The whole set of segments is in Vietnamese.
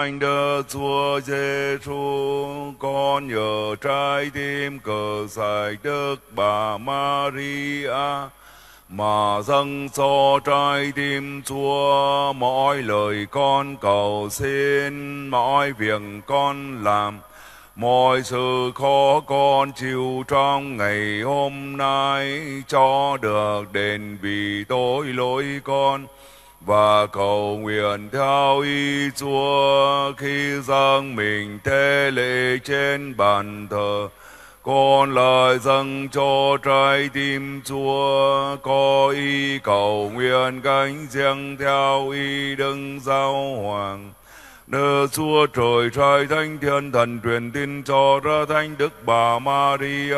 Anh Đức Chúa Giêsu, con nhờ trái tim cờ sạch Đức Bà Maria mà dâng cho trái tim Chúa mọi lời con cầu xin, mọi việc con làm, mọi sự khó con chịu trong ngày hôm nay cho được đền vì tội lỗi con và cầu nguyện theo ý Chúa, khi dâng mình tế lễ trên bàn thờ. Con lời dâng cho trái tim Chúa, có ý cầu nguyện cánh riêng theo ý đức giáo hoàng. Đức Chúa Trời trai thánh thiên thần truyền tin cho ra thánh Đức Bà Maria.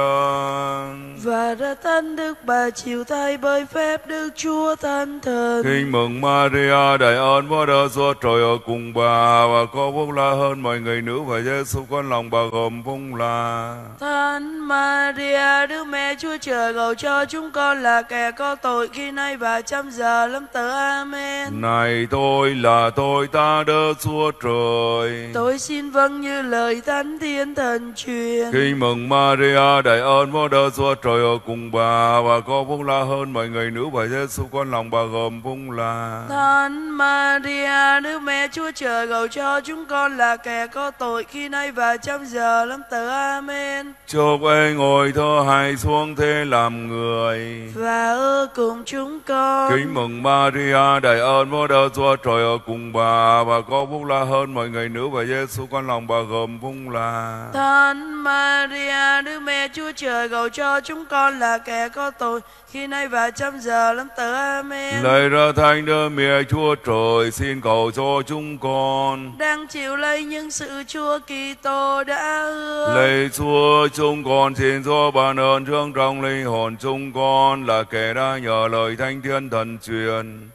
và ra thánh đức bà chịu thay bởi phép đức chúa thánh thần Kinh mừng Maria đại ơn với Đức Chúa Trời ở cùng bà và có phúc la hơn mọi người nữ và Giêsu con lòng bà gồm phúc là. thánh maria đức mẹ chúa trời cầu cho chúng con là kẻ có tội khi nay và trăm giờ lâm tử amen Này tôi là tôi ta Đức Chúa Trời. tôi xin vâng như lời thánh thiên thần truyền Kinh mừng Maria đại ơn với Đức Chúa Trời ở cùng bà và có phúc la hơn mọi người nữ và Giêsu con lòng bà gồm phúc là. Thánh Maria, Đức Mẹ Chúa Trời cầu cho chúng con là kẻ có tội khi nay và trăm giờ lâm tử. Amen. Chúc anh ngồi thơ hay xuống thế làm người. Và ở cùng chúng con. Kính mừng Maria đại ơn với Đức Chúa Trời ở cùng bà và có phúc la hơn mọi người nữ và Giêsu con lòng bà gồm phúc là. Thánh Maria, Đức Mẹ Chúa Trời cầu cho chúng con là kẻ có tội khi nay và trăm giờ lâm tử. Amen. Lạy ra thánh Đức Mẹ Chúa Trời xin cầu cho chúng con. Đang chịu lây những sự Chúa Kitô đã hứa. Lạy Chúa chúng con xin cho ban ơn thương trong linh hồn chúng con là kẻ đã nhờ lời thánh thiên thần truyền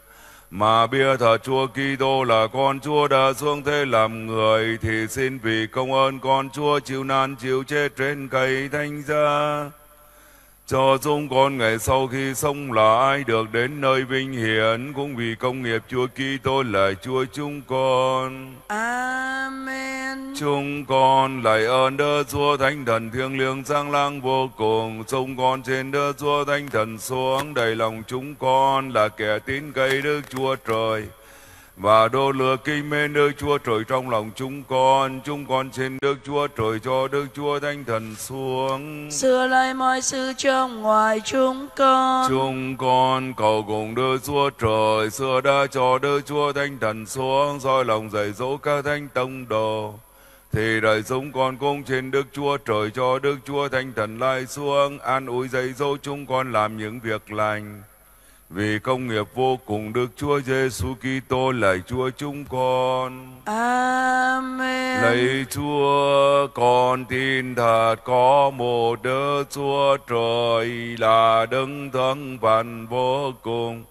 mà bia thờ Chúa Kitô là con Chúa đã xuống thế làm người, thì xin vì công ơn con Chúa chịu nan chịu chết trên cây thánh giá cho chúng con ngày sau khi sống ai được đến nơi vinh hiển, cũng vì công nghiệp Chúa Kitô là Chúa chúng con. Amen. Chúng con lạy ơn Đức Chúa Thánh Thần thiêng liêng sang lang vô cùng. Chúng con trên Đức Chúa Thánh Thần xuống đầy lòng chúng con là kẻ tín cậy Đức Chúa Trời. Và đô lừa kinh mến Đức Chúa Trời trong lòng chúng con. Chúng con xin Đức Chúa Trời cho Đức Chúa Thánh Thần xuống. Sửa lại mọi sự trong ngoài chúng con. Chúng con cầu cùng Đức Chúa Trời xưa đã cho Đức Chúa Thánh Thần xuống soi lòng dạy dỗ các thánh tông đồ. Thì đời chúng con cũng trên Đức Chúa Trời cho Đức Chúa Thánh Thần lai xuống an ủi dạy dỗ chúng con làm những việc lành. Vì công nghiệp vô cùng Đức Chúa Giêsu Kitô là Chúa chúng con. Amen. Lạy Chúa, con tin thật có một Đức Chúa Trời là đấng thân vạn vô cùng.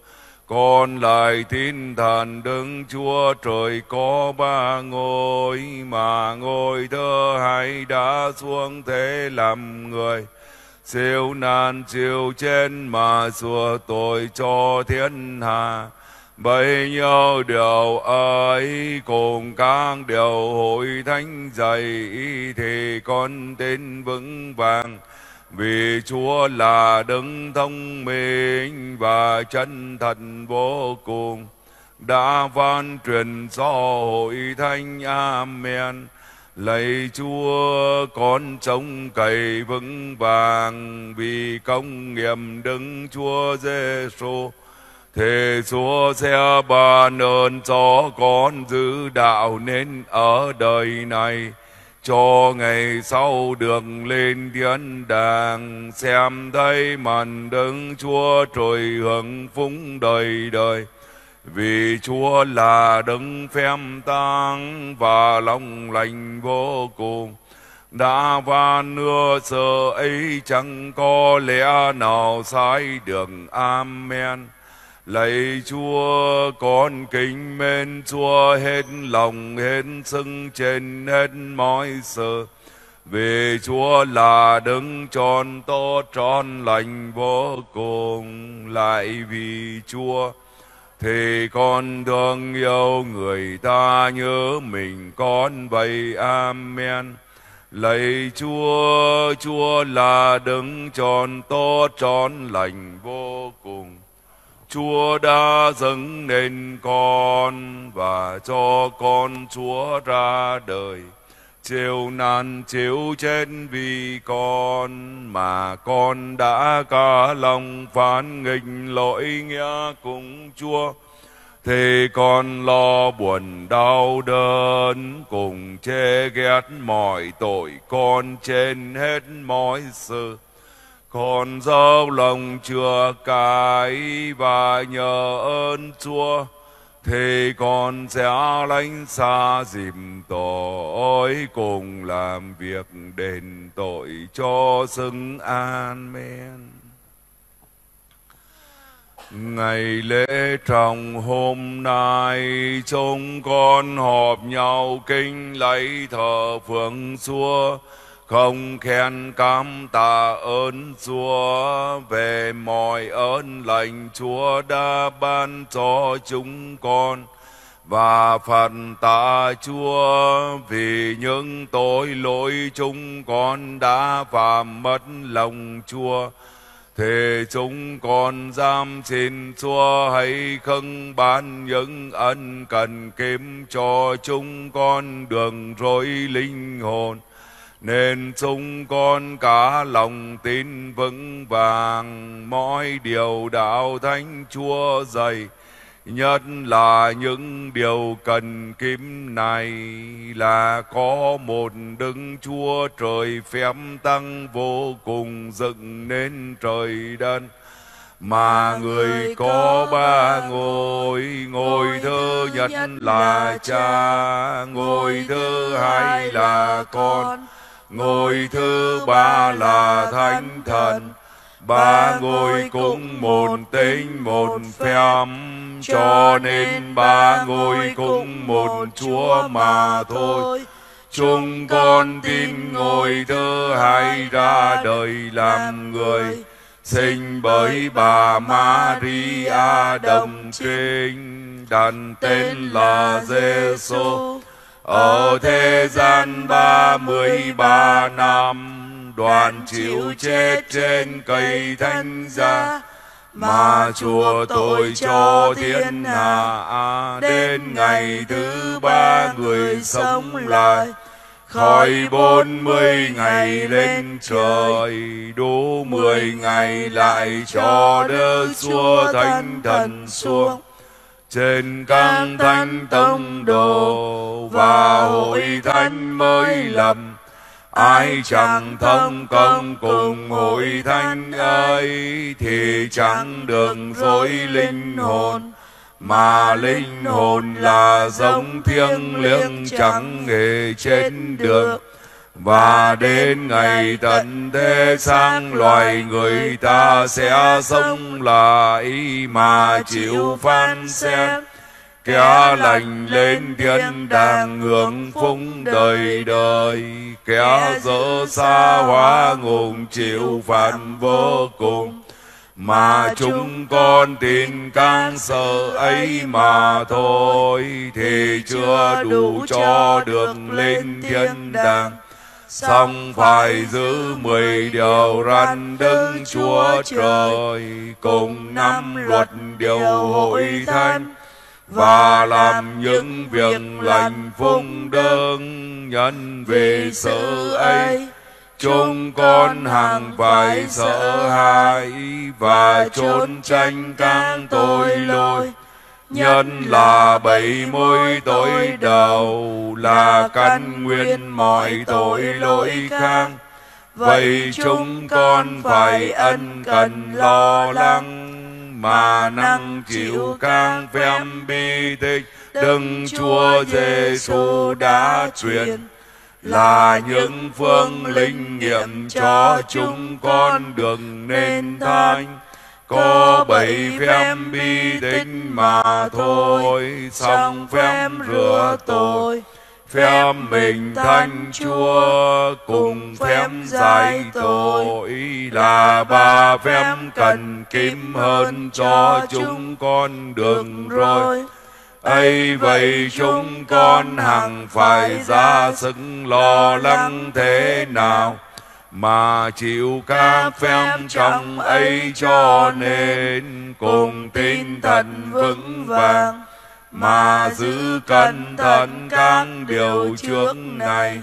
Con lại tin thần Đức Chúa Trời có ba ngôi mà ngôi thứ hai đã xuống thế làm người. Siêu nan chiêu trên mà xua tội cho thiên hạ. Bấy nhiêu điều ấy cùng các điều hội thánh dạy thì con tin vững vàng vì Chúa là đấng thông minh và chân thật vô cùng đã van truyền cho hội thánh, Amen. Lạy Chúa, con trông cậy vững vàng vì công nghiệm đức Chúa Giêsu. thề Chúa sẽ ban ơn cho con giữ đạo nên ở đời này cho ngày sau được lên thiên đàng xem thấy màn đấng Chúa trời hưởng phúc đời đời. Vì Chúa là đấng phép tăng và lòng lành vô cùng. Đã van nưa giờ ấy chẳng có lẽ nào sai đường. Amen. Lạy Chúa, con kính mến Chúa hết lòng hết sức trên hết mọi sự. Vì Chúa là đấng tròn to tròn lành vô cùng. Lại vì Chúa thì con thương yêu người ta nhớ mình, con vậy, amen. Lạy chúa chúa là đấng tròn to tròn lành vô cùng. Chúa đã dâng nên con và cho con chúa ra đời chịu nạn chịu chết vì con mà con đã cả lòng phán nghịch lỗi nghĩa cùng Chúa. Thì con lo buồn đau đớn, cùng chê ghét mọi tội con trên hết mọi sự. Con dấu lòng chưa cái và nhờ ơn Chúa thì con sẽ lánh xa dìm tội, cùng làm việc đền tội cho xứng amen ngày lễ trọng hôm nay, chúng con họp nhau kinh lạy thờ phượng xua không khen cảm tạ ơn Chúa về mọi ơn lành Chúa đã ban cho chúng con. Và phần tạ Chúa vì những tội lỗi chúng con đã phạm mất lòng Chúa. Thì chúng con giam xin Chúa hãy khâng ban những ân cần kiếm cho chúng con đường rối linh hồn nên chúng con cả lòng tin vững vàng mọi điều đạo thánh chúa dạy nhất là những điều cần kiếm này là có một đứng chúa trời phép tăng vô cùng dựng nên trời đất. Mà người có ba ngôi ngôi thứ nhất là cha ngôi thứ hai là con ngôi thứ ba là thánh thần. Ba ngôi cũng một tính một phép. Cho nên ba ngôi cũng một chúa mà thôi. Chúng con tin ngôi thứ hai ra đời làm người, sinh bởi bà Maria đồng kinh đặt tên là Giêsu ở thế gian ba mươi ba năm, đoàn chịu chết trên cây thánh giá, mà chùa tội cho thiên hạ. Đến ngày thứ ba người sống lại, khỏi bốn mươi ngày lên trời, đủ mười ngày lại cho đỡ xua thánh thần xuống trên các thánh tông đồ và hội thánh mới lầm. Ai chẳng thông công cùng hội thánh ấy thì chẳng được dối linh hồn. mà linh hồn là giống thiêng liêng chẳng hề chết được và đến ngày tận thế sang loài người ta sẽ sống lại mà chịu phán xét. Kẻ lành lên thiên đàng hưởng phúng đời đời. Kẻ dỡ xa hóa ngùng chịu phạt vô cùng. Mà chúng con tin can sợ ấy mà thôi, thì chưa đủ cho được lên thiên đàng xong phải giữ mười điều răn đứng chúa trời, cùng năm luật điều hội thánh và làm những việc lành phung đơn nhân về sự ấy. Chúng con hằng phải sợ hãi và trốn tránh các tội lỗi nhân là bảy môi tội đầu là căn nguyên mọi tội lỗi khác. vậy chúng con phải ân cần lo lắng mà năng chịu các phép bi tích. đấng Chúa Giêsu đã truyền là những phương linh nghiệm cho chúng con đường nên thánh có bảy phép bi tính mà thôi xong phép rửa tội. Phép mình thanh chúa cùng phép giải tội là ba phép cần kiếm hơn cho chúng con đường rồi. Ấy vậy chúng con hằng phải ra sức lo lắng thế nào? Mà chịu các phép trong ấy cho nên cùng tinh thần vững vàng. mà giữ cẩn thận các điều trước này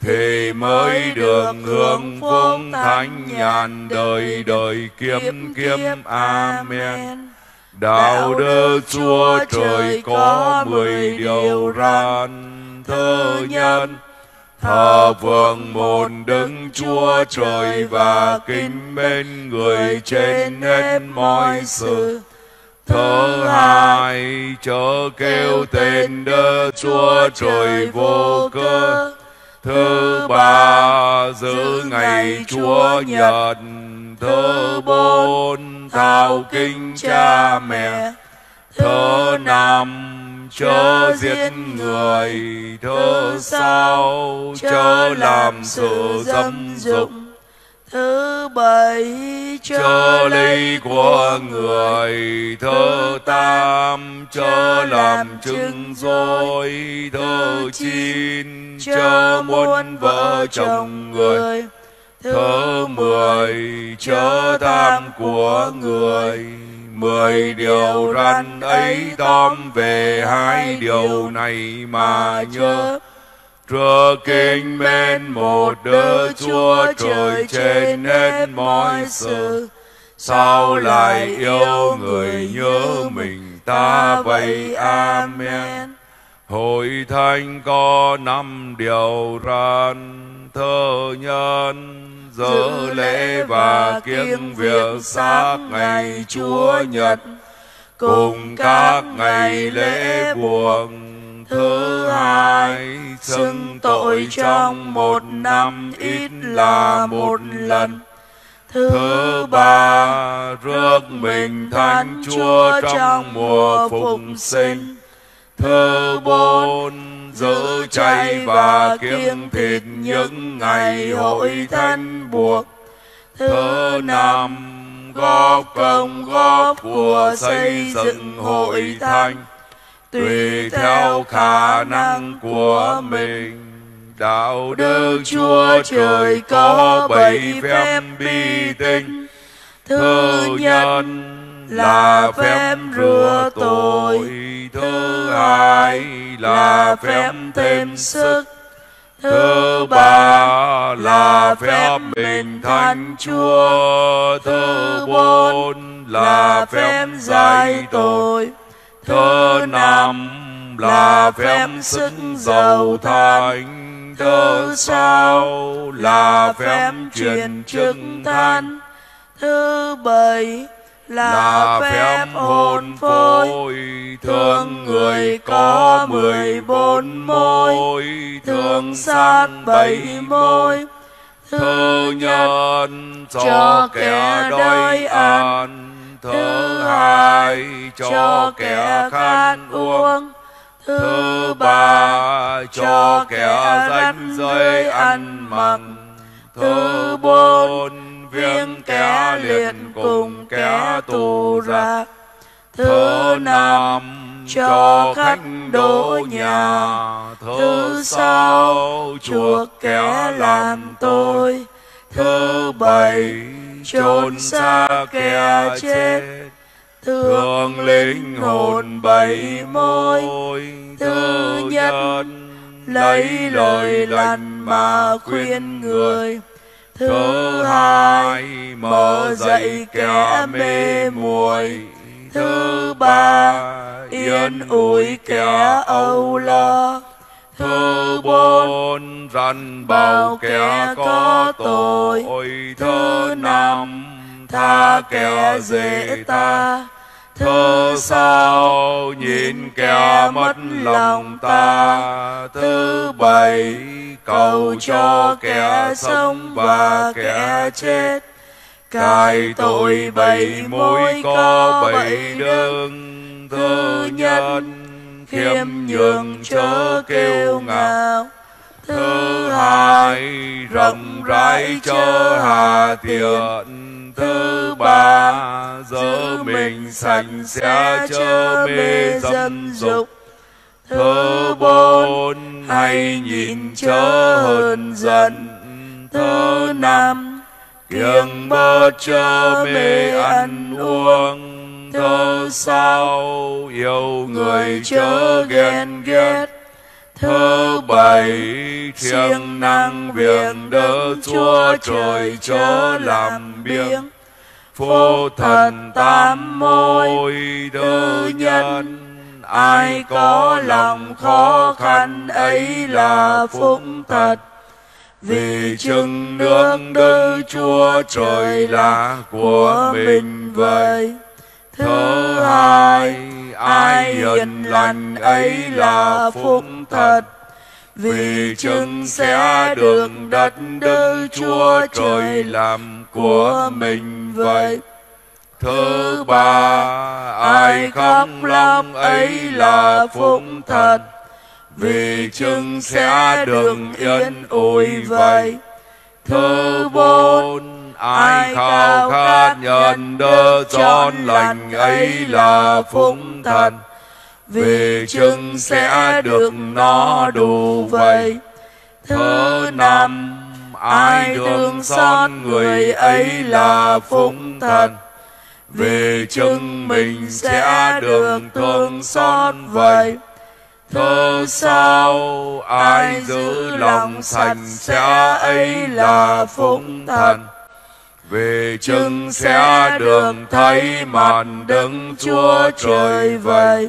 thì mới được hưởng phúc thánh nhàn đời đời kiếm kiếm. amen. đạo đức chúa trời có mười điều răn thơ nhân thờ phượng một đứng chúa trời và kính mến người trên hết mọi sự. Thứ hai chớ kêu tên đức chúa trời vô cơ thứ ba giữ ngày chúa nhật. Thứ bốn thao kinh cha mẹ. Thứ năm chớ giết người thứ sáu chớ làm sự dâm dục thứ bảy chớ lấy của người thứ tám chớ làm chứng dối thứ chín chớ muốn vợ chồng người. thứ mười chớ tham của người mười điều răn ấy tóm về hai điều này mà nhớ Trưa kinh men một đứa Chúa trời trên hết mọi sự. Sao lại yêu người nhớ mình ta vậy? Amen. Hội thánh có năm điều răn thơ nhân giữ lễ và kiêng việc xác ngày Chúa Nhật. Cùng các ngày lễ buồn thứ hai xưng tội trong một năm ít là một lần. Thứ ba rước mình thánh chúa trong mùa phục sinh. Thứ bốn giữ chay và kiêng thịt những ngày hội thánh buộc thứ năm góp công góp của xây dựng hội thánh tùy theo khả năng của mình. Đạo đức chúa trời có bảy phép bi tinh thứ nhất là phép rửa tội thứ hai là phép thêm sức. Thứ ba là phép mình thánh chúa. Thứ bốn là phép giải tội. Thứ năm là phép sức giàu thành Thứ sáu là phép truyền chứng than Thứ bảy là phép hôn phôi thương người có mười bốn môi thương sát bảy môi. thứ nhân cho kẻ đói ăn thứ hai cho kẻ khát uống. thứ ba cho kẻ rách rơi ăn mặn. thứ bốn viên kẻ liệt cùng kẻ tù ra thứ năm cho khách đỗ nhà, thứ sáu chuộc kẻ làm tôi, thứ bảy chôn xa kẻ chết. Thương linh hồn bảy môi, thứ nhất lấy lời lành mà khuyên người thứ hai mở dậy kẻ mê muội. thứ ba yên ủi kẻ âu lo. thứ bốn răn bảo kẻ có tội. thứ năm tha kẻ dễ ta Thơ sao nhìn kẻ mất lòng ta? Thứ bảy, cầu cho kẻ sống và kẻ chết. Cài tội bảy mối có bảy đường. Thứ nhân khiêm nhường chớ kêu ngạo. Thứ hai, rộng rãi chớ hà thiện thứ ba giữ mình sạch sẽ chớ mê dâm dục. Thứ bốn hay nhìn chớ hơn giận. Thứ năm, kiêng bơ chớ mê ăn uống. Thứ sáu, yêu người chớ ghen ghét thứ bảy thiêng năng việc đỡ chúa trời chớ làm biếng. phô thần tam môi đỡ nhân. Ai có lòng khó khăn ấy là phúc thật vì chừng nước đức chúa trời là của mình vậy. thứ hai ai hiền lành ấy là phúc thật. vì chừng sẽ được đất đức chúa trời làm của mình vậy. thứ ba ai khóc lóc ấy là phúc thật. vì chừng sẽ được yên ủi vậy. thứ bốn ai khao khát nhận đỡ trọn lành ấy là phúc thật. vì chừng sẽ được nó đủ vậy. thứ năm ai thương xót người ấy là phúc thật. vì chừng mình sẽ được thương xót vậy. thứ sau ai giữ lòng sạch sẽ ấy là phúc thần vì chừng sẽ được thấy mặt đấng chúa trời vậy.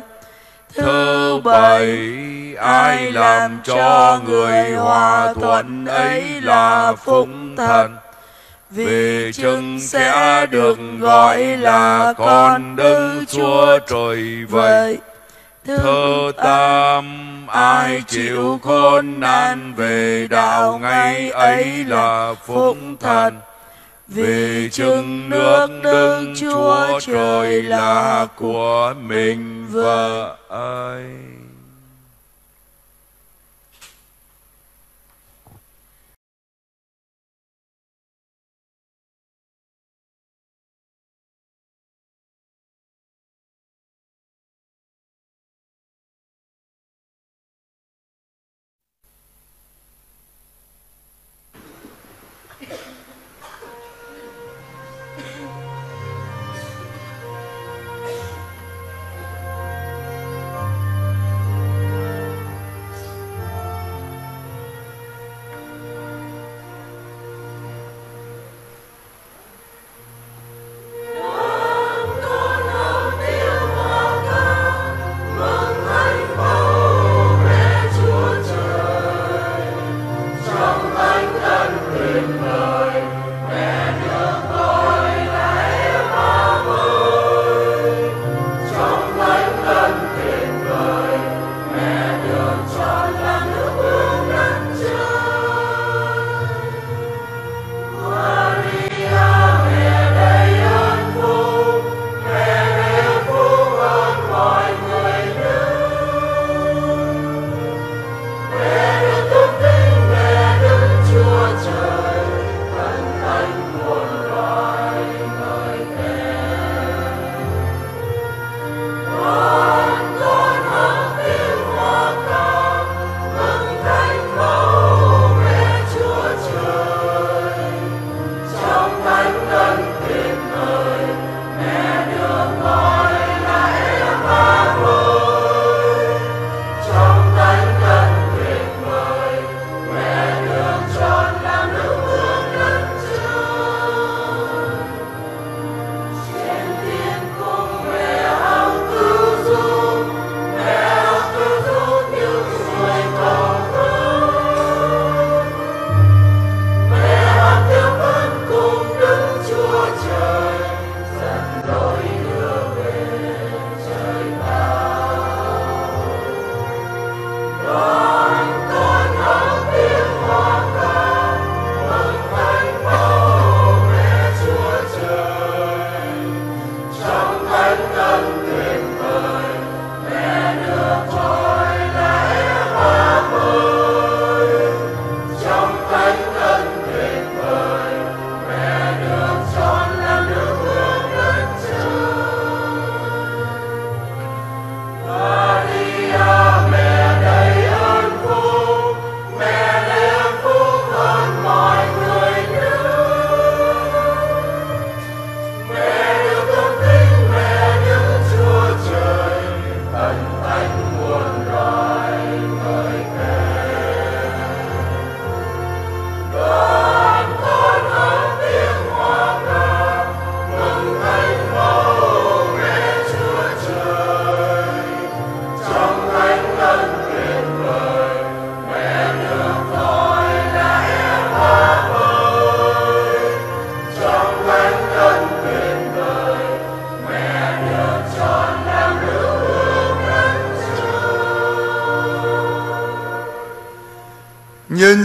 thứ bảy ai làm cho người hòa thuận ấy là phúc thần vì chừng sẽ được gọi là con đức chúa trời vậy. thứ tam ai chịu khôn nan về đạo ngay ấy là phúc thần vì chừng nước đức chúa trời là của mình và nhân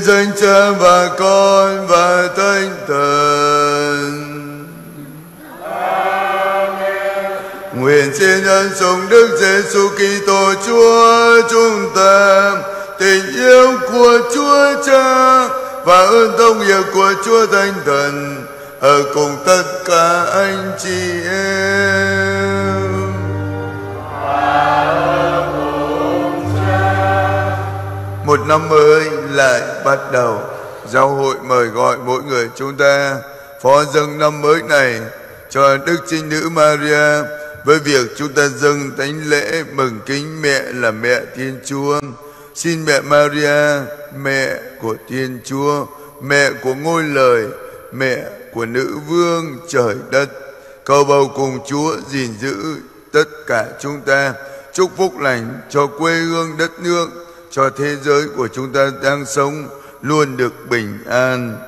danh cha và con và thánh thần. Nguyện xin ơn sống đức giêsu kitô, chúa chúng ta, tình yêu của chúa cha và ơn thông hiệp của chúa thánh thần ở cùng tất cả anh chị em. Một năm mới lại bắt đầu. Giáo hội mời gọi mỗi người chúng ta phó dâng năm mới này cho đức trinh nữ maria với việc chúng ta dâng thánh lễ mừng kính mẹ là mẹ thiên chúa. Xin mẹ maria, mẹ của thiên chúa, mẹ của ngôi lời, mẹ của nữ vương trời đất, cầu bầu cùng chúa gìn giữ tất cả chúng ta. Chúc phúc lành cho quê hương đất nước, cho thế giới của chúng ta đang sống luôn được bình an.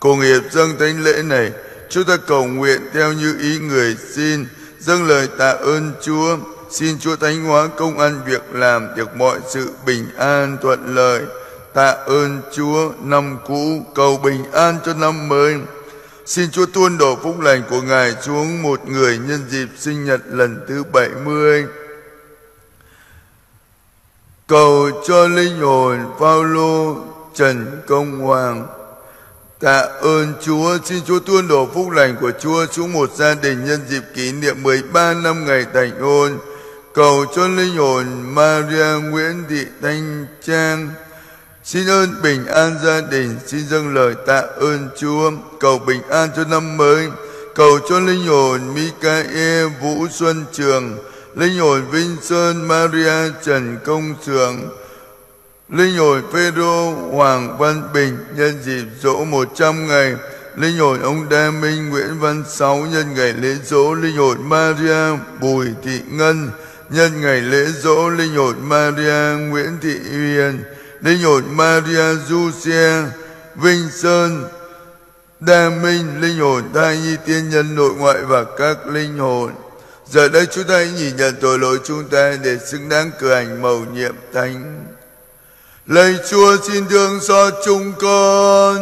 Cùng hiệp dâng thánh lễ này, chúng ta cầu nguyện theo như ý người xin, dâng lời tạ ơn Chúa, xin Chúa thánh hóa công ăn việc làm được mọi sự bình an thuận lợi. Tạ ơn Chúa năm cũ, cầu bình an cho năm mới. Xin Chúa tuôn đổ phúc lành của Ngài xuống một người nhân dịp sinh nhật lần thứ 70 cầu cho linh hồn Phaolô Trần Công Hoàng Tạ ơn Chúa, xin Chúa tuôn đổ phúc lành của Chúa xuống một gia đình nhân dịp kỷ niệm 13 năm ngày thành hôn. Cầu cho linh hồn Maria Nguyễn Thị Thanh Trang. Xin ơn bình an gia đình, xin dâng lời tạ ơn Chúa. Cầu bình an cho năm mới. Cầu cho linh hồn Michael Vũ Xuân Trường linh hồn Vinh Sơn Maria Trần Công Trường, linh hồn Phêrô Hoàng Văn Bình nhân dịp dỗ 100 ngày, linh hồn ông Đa Minh Nguyễn Văn Sáu nhân ngày lễ dỗ linh hồn Maria Bùi Thị Ngân nhân ngày lễ dỗ linh hồn Maria Nguyễn Thị Huyền, linh hồn Maria Du Xe Vinh Sơn Đa Minh linh hồn Thai Nhi Tiên Nhân nội ngoại và các linh hồn. Giờ đây chúng ta hãy nhìn nhận tội lỗi chúng ta để xứng đáng cử hành mầu nhiệm thánh. Lạy Chúa xin thương xót chúng con.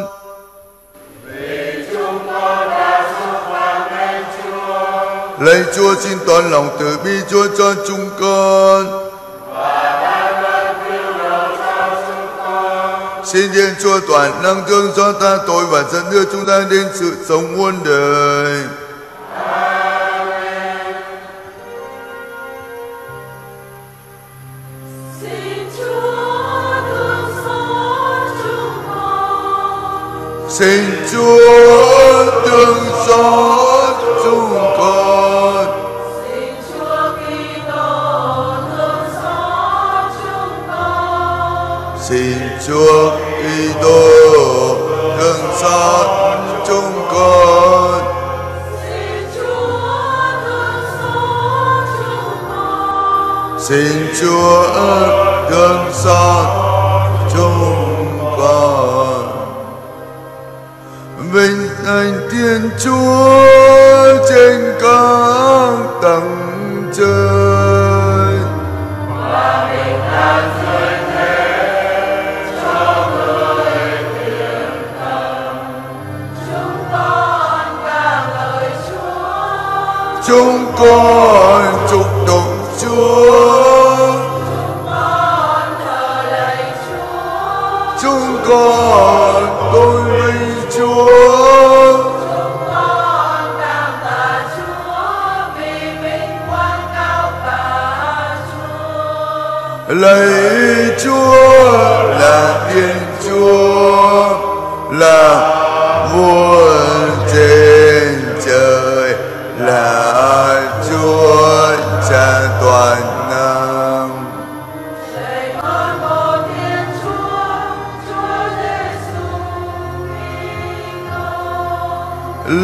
Vì chúng con đã xúc phạm đến Chúa. Lạy Chúa xin toàn lòng từ bi Chúa cho chúng con. Và ban ơn cứu độ cho chúng con. Xin Thiên Chúa toàn năng thương cho ta tội và dẫn đưa chúng ta đến sự sống muôn đời. Xin Chúa thương xót chúng con. Xin Chúa Kitô thương xót chúng con. Xin Chúa Kitô thương xót chúng con. Xin Chúa thương xót chúng con. Xin Chúa thương xót Anh Thiên Chúa trên các tầng trời. Chúng con ca ngợi Chúa. Chúng con chúc tụng Chúa. Chúng Con thờ lạy Chúa. Chúng con Lạy Chúa là Thiên Chúa, là vua trên trời, là Chúa Cha toàn năng.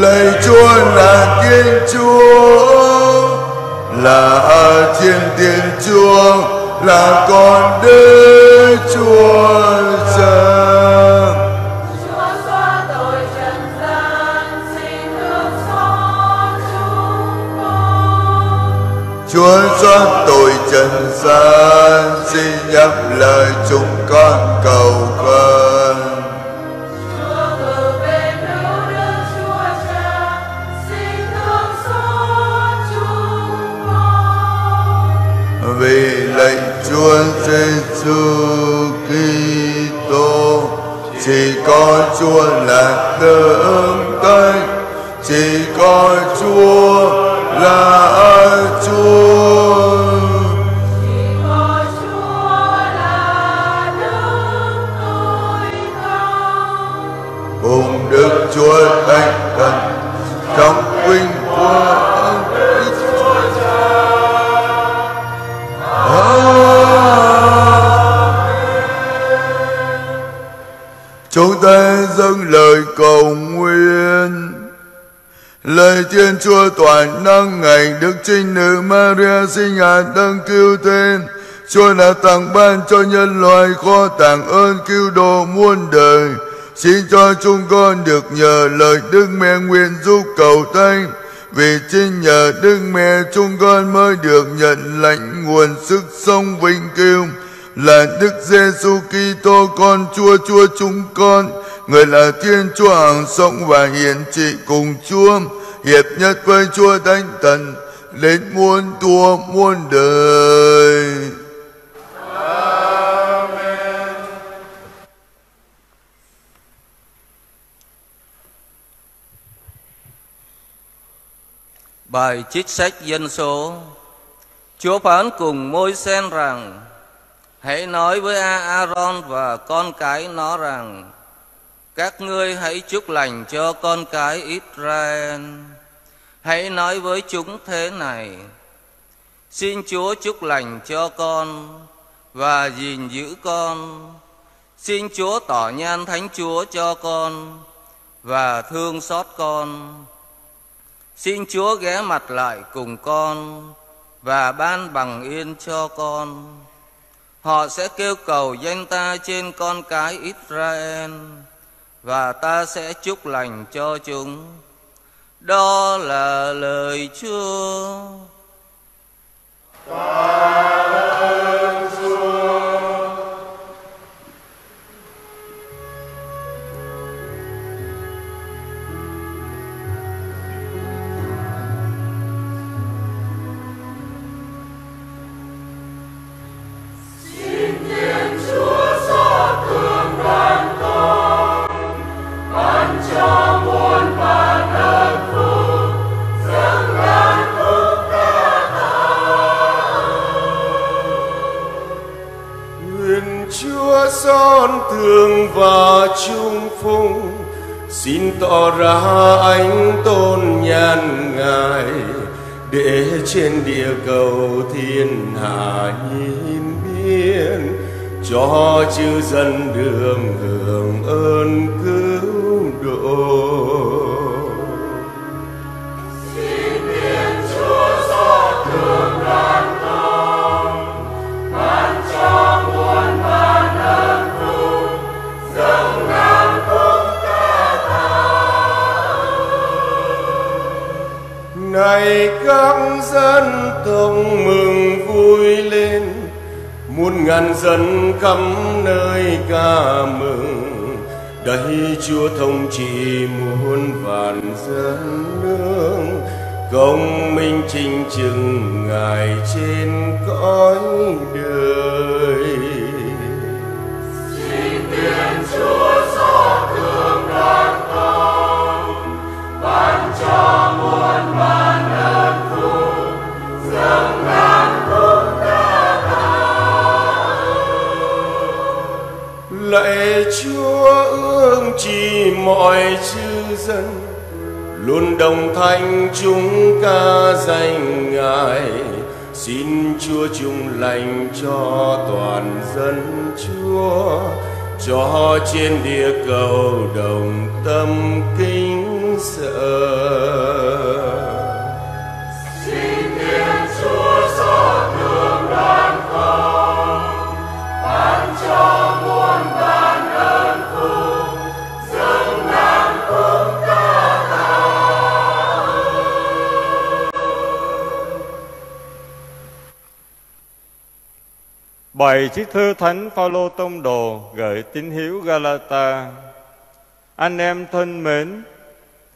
Lạy Chúa là Thiên Chúa, là Thiên Thiên Chúa là con Đức Chúa Cha. Chúa xóa tội trần gian xin nhắc lời chúng con cầu Chúa Giêsu Kitô. Chỉ có Chúa là tướng cách chỉ có Chúa là Chúa. Cùng Đức Chúa Thánh Lời Thiên Chúa toàn năng, ngày Đức Trinh Nữ Maria sinh hạt đấng cứu tên. Chúa đã tặng ban cho nhân loại kho tàng ơn cứu độ muôn đời. Xin cho chúng con được nhờ lời Đức Mẹ nguyện giúp cầu tay Vì chính nhờ Đức Mẹ, chúng con mới được nhận lãnh nguồn sức sống vinh kiêu là Đức Giêsu Kitô, con Chúa Chúa chúng con. Người là Thiên Chúa hàng sống và hiển trị cùng Chúa hiệp nhất với Chúa Thánh Thần, đến muôn tua muôn đời. Amen. Bài trích sách dân số Chúa phán cùng môi sen rằng, Hãy nói với A-Aron và con cái nó rằng các ngươi hãy chúc lành cho con cái Israel. Hãy nói với chúng thế này. Xin Chúa chúc lành cho con Và gìn giữ con. Xin Chúa tỏ nhan Thánh Chúa cho con Và thương xót con. Xin Chúa ghé mặt lại cùng con Và ban bằng yên cho con. Họ sẽ kêu cầu danh ta trên con cái Israel. Và ta sẽ chúc lành cho chúng. Đó là lời Chúa. Nguyện Chúa son thương và trung phung, Xin tỏ ra ánh tôn nhan Ngài Để trên địa cầu thiên hạ nhìn biên Cho chư dân đường hưởng ơn cứu độ. Này các dân tộc mừng vui lên. Muôn ngàn dân khắp nơi ca mừng. Đây Chúa thông trị muôn vạn dân nước Công minh trình chừng Ngài trên cõi đời. Lạy Chúa ương chỉ mọi chư dân, Luôn đồng thanh chúng ca danh Ngài. Xin Chúa chung lành cho toàn dân Chúa, Cho trên địa cầu đồng tâm kinh Bài trích thư Thánh Phaolô Tông Đồ gửi tín hữu Galata. Anh em thân mến,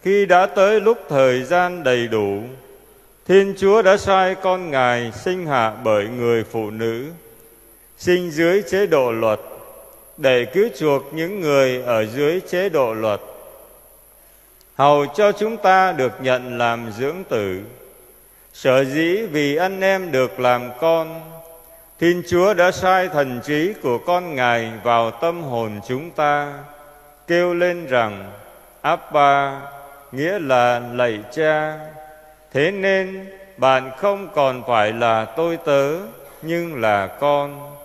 khi đã tới lúc thời gian đầy đủ, Thiên Chúa đã sai con Ngài sinh hạ bởi người phụ nữ, sinh dưới chế độ luật, để cứu chuộc những người ở dưới chế độ luật. Hầu cho chúng ta được nhận làm dưỡng tử. Sở dĩ vì anh em được làm con thiên chúa đã sai thần trí của con ngài vào tâm hồn chúng ta kêu lên rằng Abba nghĩa là lạy cha. Thế nên bạn không còn phải là tôi tớ, nhưng là con.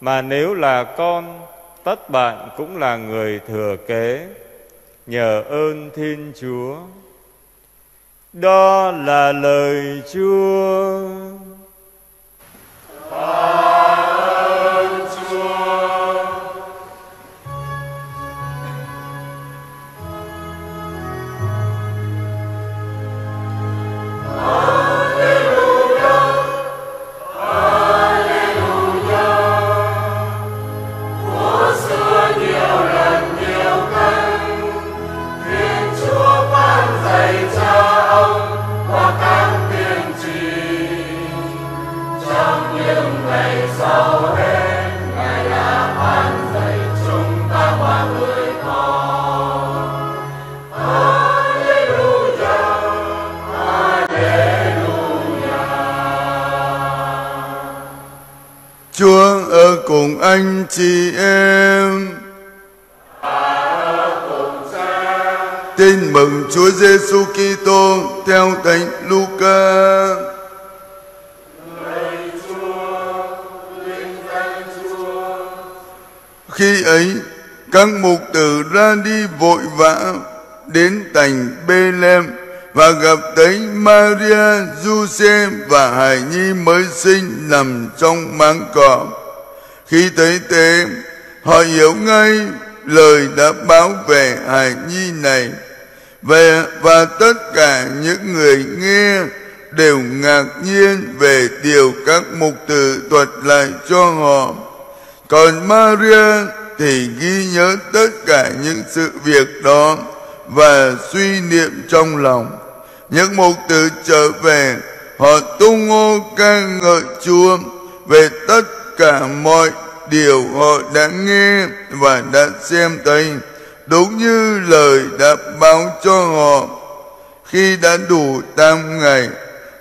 Mà nếu là con, tất bạn cũng là người thừa kế. Nhờ ơn thiên chúa. Đó là lời chúa. Anh chị em. Tin mừng Chúa Giêsu Kitô theo Thánh Luca. Khi ấy, các mục tử ra đi vội vã đến thành Bethlehem và gặp thấy Maria, Giuse và Hải Nhi mới sinh nằm trong máng cỏ. Khi thấy thế, họ hiểu ngay lời đã báo về hài Nhi này. Về và tất cả những người nghe đều ngạc nhiên về điều các mục tử thuật lại cho họ. Còn Maria thì ghi nhớ tất cả những sự việc đó và suy niệm trong lòng. Những mục tử trở về, họ tung hô ca ngợi Chúa về tất cả mọi điều họ đã nghe và đã xem thấy, đúng như lời đã báo cho họ. Khi đã đủ tam ngày,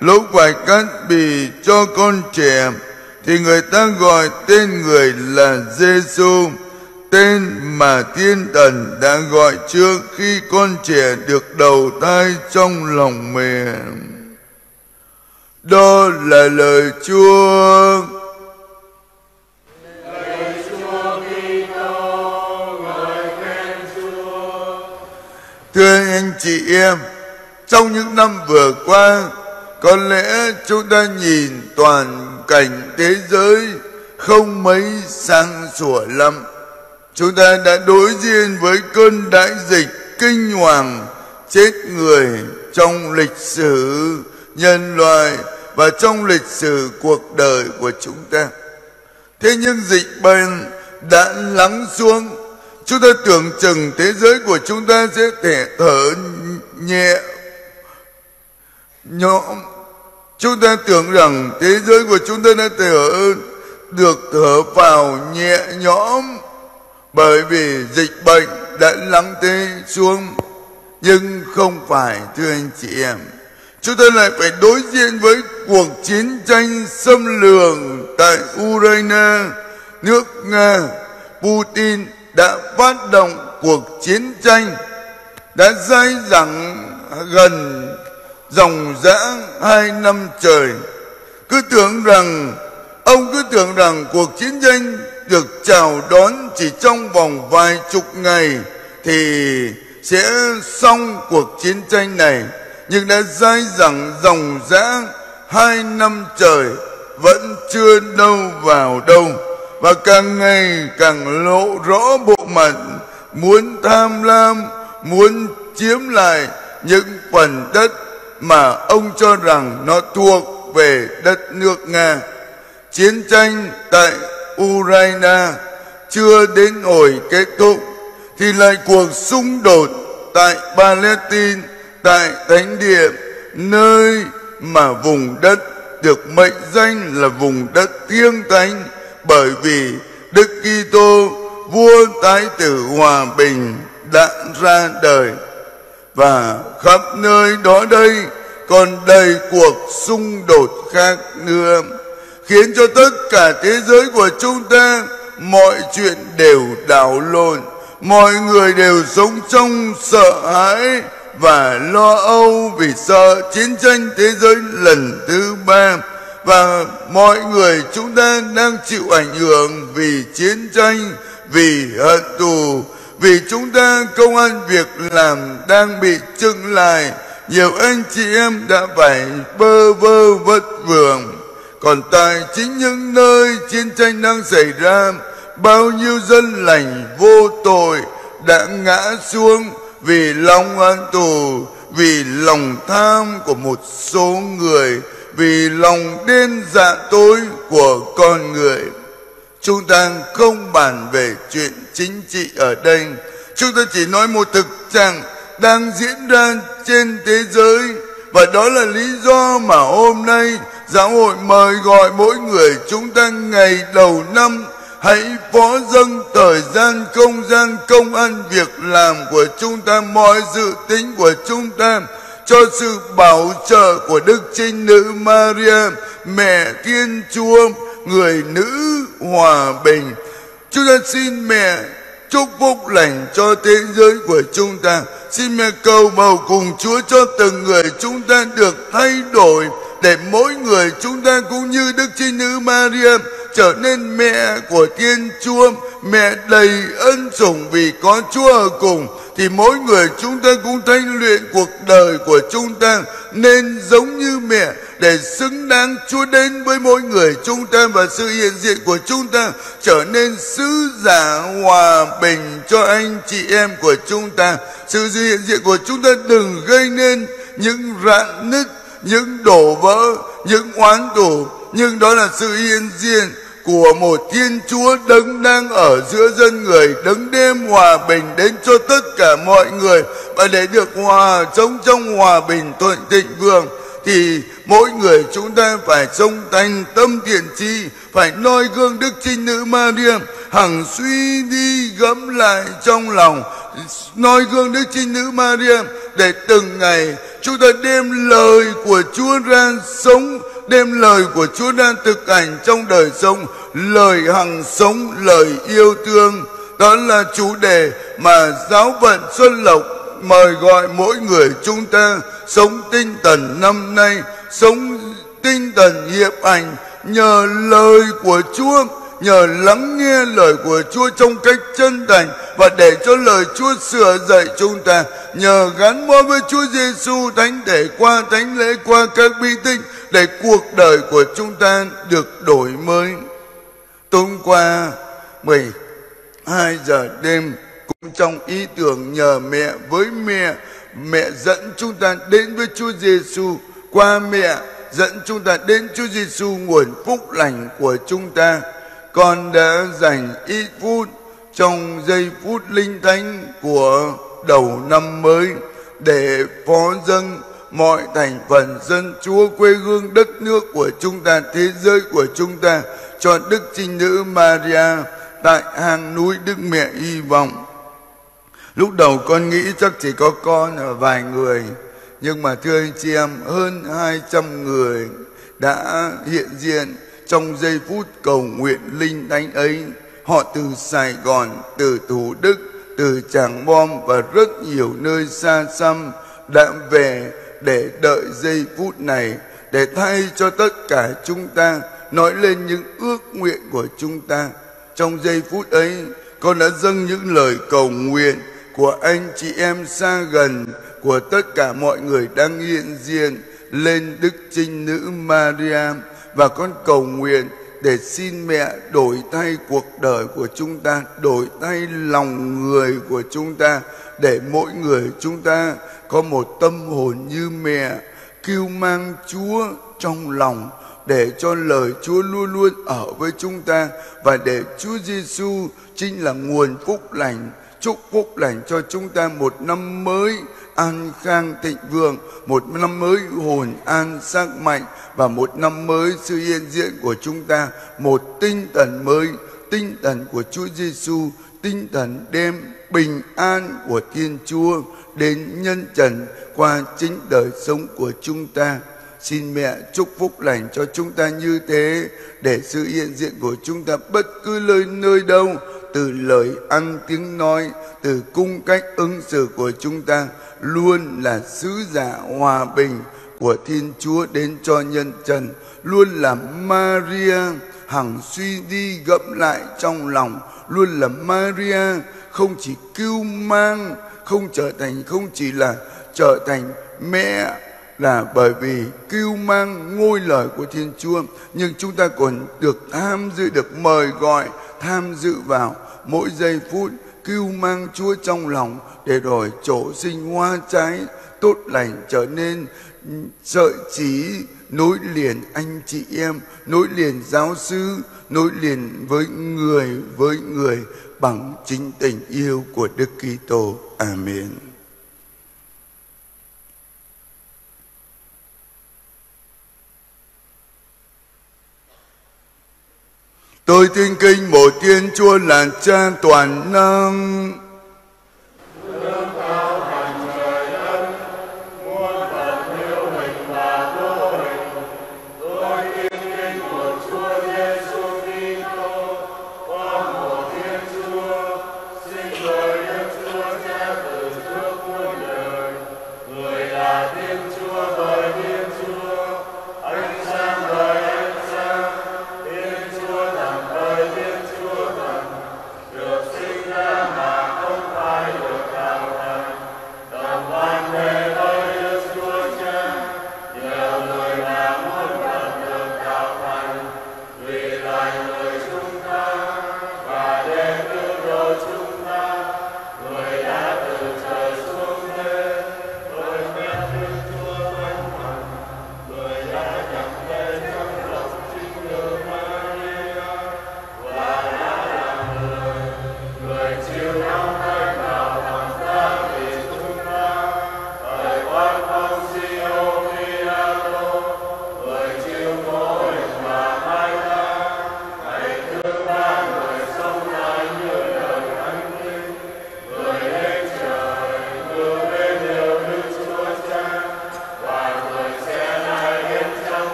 lúc phải cắt bì cho con trẻ, thì người ta gọi tên người là Giêsu tên mà thiên thần đã gọi trước khi con trẻ được đầu thai trong lòng mẹ. Đó là lời Chúa. Chị em, trong những năm vừa qua, có lẽ chúng ta nhìn toàn cảnh thế giới không mấy sang sủa lắm. Chúng ta đã đối diện với cơn đại dịch kinh hoàng chết người trong lịch sử nhân loại và trong lịch sử cuộc đời của chúng ta. Thế nhưng dịch bệnh đã lắng xuống. Chúng ta tưởng chừng thế giới của chúng ta sẽ thể thở nhẹ. Nhõm chúng ta tưởng rằng thế giới của chúng ta đã thở được thở vào nhẹ nhõm, bởi vì dịch bệnh đã lắng thế xuống. Nhưng không phải, thưa anh chị em, chúng ta lại phải đối diện với cuộc chiến tranh xâm lược tại Ukraine. Nước Nga, Putin đã phát động cuộc chiến tranh đã dai dẳng gần dòng dã hai năm trời. Cứ tưởng rằng, ông cứ tưởng rằng cuộc chiến tranh được chào đón chỉ trong vòng vài chục ngày thì sẽ xong cuộc chiến tranh này. Nhưng đã dai dẳng dòng dã hai năm trời vẫn chưa đâu vào đâu. Và càng ngày càng lộ rõ bộ mặt muốn tham lam muốn chiếm lại những phần đất mà ông cho rằng nó thuộc về đất nước nga. Chiến tranh tại Ukraine chưa đến hồi kết thúc thì lại cuộc xung đột tại Palestine tại thánh địa, nơi mà vùng đất được mệnh danh là vùng đất thiêng thánh bởi vì Đức Kitô vua tái tử hòa bình đã ra đời. Và khắp nơi đó đây còn đầy cuộc xung đột khác nữa, khiến cho tất cả thế giới của chúng ta, mọi chuyện đều đảo lộn, mọi người đều sống trong sợ hãi và lo âu vì sợ chiến tranh thế giới lần thứ ba. Và mọi người chúng ta đang chịu ảnh hưởng vì chiến tranh, vì hận thù vì chúng ta công an việc làm đang bị chững lại, nhiều anh chị em đã phải bơ vơ vất vưởng. Còn tại chính những nơi chiến tranh đang xảy ra, bao nhiêu dân lành vô tội đã ngã xuống vì lòng ăn tù, vì lòng tham của một số người, vì lòng đen dạ tối của con người chúng ta không bàn về chuyện chính trị ở đây. Chúng ta chỉ nói một thực trạng đang diễn ra trên thế giới. Và đó là lý do mà hôm nay giáo hội mời gọi mỗi người chúng ta ngày đầu năm hãy phó dâng thời gian công gian công ăn việc làm của chúng ta, mọi dự tính của chúng ta cho sự bảo trợ của đức trinh nữ Maria, mẹ Thiên Chúa người nữ hòa bình. Chúng ta xin mẹ chúc phúc lành cho thế giới của chúng ta. Xin mẹ cầu bầu cùng Chúa cho từng người chúng ta được thay đổi để mỗi người chúng ta cũng như Đức Trinh Nữ Maria trở nên mẹ của Thiên Chúa, mẹ đầy ân sủng vì có Chúa ở cùng thì mỗi người chúng ta cũng thanh luyện cuộc đời của chúng ta nên giống như mẹ để xứng đáng Chúa đến với mỗi người chúng ta và sự hiện diện của chúng ta trở nên sứ giả hòa bình cho anh chị em của chúng ta. Sự hiện diện của chúng ta đừng gây nên những rạn nứt, những đổ vỡ, những oán tù, nhưng đó là sự hiện diện của một Thiên Chúa đấng đang ở giữa dân người, đấng đem hòa bình đến cho tất cả mọi người. Và để được hòa sống trong hòa bình thuận thịnh vượng thì mỗi người chúng ta phải sống thành tâm thiện chi phải noi gương đức trinh nữ Maria hằng suy đi gẫm lại trong lòng. Noi gương đức trinh nữ Maria để từng ngày chúng ta đem lời của Chúa ra sống, đem lời của Chúa ra thực hành trong đời sống. Lời hằng sống, lời yêu thương, đó là chủ đề mà giáo phận Xuân Lộc mời gọi mỗi người chúng ta sống tinh thần năm nay, sống tinh thần hiệp ảnh nhờ lời của Chúa nhờ lắng nghe lời của Chúa trong cách chân thành và để cho lời Chúa sửa dạy chúng ta. Nhờ gắn bó với Chúa Giêsu thánh thể qua thánh lễ, qua các bi tích, để cuộc đời của chúng ta được đổi mới. Tối qua 12 giờ đêm, cũng trong ý tưởng nhờ mẹ với mẹ mẹ dẫn chúng ta đến với Chúa Giêsu qua mẹ dẫn chúng ta đến Chúa Giêsu nguồn phúc lành của chúng ta con đã dành ít phút trong giây phút linh thánh của đầu năm mới để phó dâng mọi thành phần dân chúa quê hương đất nước của chúng ta, thế giới của chúng ta cho đức trinh nữ maria tại hang núi đức mẹ hy vọng. Lúc đầu con nghĩ chắc chỉ có con ở vài người, nhưng mà thưa anh chị em, hơn 200 người đã hiện diện trong giây phút cầu nguyện linh thánh ấy, họ từ Sài Gòn, từ Thủ Đức, từ Tràng Bom và rất nhiều nơi xa xăm đã về để đợi giây phút này để thay cho tất cả chúng ta, nói lên những ước nguyện của chúng ta. Trong giây phút ấy, con đã dâng những lời cầu nguyện của anh chị em xa gần, của tất cả mọi người đang hiện diện lên đức trinh nữ Maria và con cầu nguyện để xin mẹ đổi thay cuộc đời của chúng ta, đổi thay lòng người của chúng ta, để mỗi người chúng ta có một tâm hồn như mẹ kêu mang chúa trong lòng, để cho lời Chúa luôn luôn ở với chúng ta. Và để Chúa Giêsu chính là nguồn phúc lành chúc phúc lành cho chúng ta một năm mới an khang thịnh vượng, một năm mới hồn an sắc mạnh và một năm mới sự hiện diện của chúng ta một tinh thần mới, tinh thần của Chúa Giêsu tinh thần đem bình an của Thiên Chúa đến nhân trần qua chính đời sống của chúng ta. Xin mẹ chúc phúc lành cho chúng ta như thế để sự hiện diện của chúng ta bất cứ nơi nơi đâu từ lời ăn tiếng nói, từ cung cách ứng xử của chúng ta, luôn là sứ giả hòa bình của Thiên Chúa đến cho nhân trần, luôn là Maria, hằng suy đi gẫm lại trong lòng, luôn là Maria, không chỉ cứu mang, không trở thành, không chỉ là trở thành mẹ là bởi vì kêu mang ngôi lời của Thiên Chúa, nhưng chúng ta còn được tham dự, được mời gọi tham dự vào mỗi giây phút cứu mang Chúa trong lòng để đổi chỗ sinh hoa trái, tốt lành trở nên sợi chỉ, nối liền anh chị em, nối liền giáo sư, nối liền với người với người bằng chính tình yêu của Đức Kitô. Amen. Tôi tin kinh một Thiên Chúa là Cha toàn năng.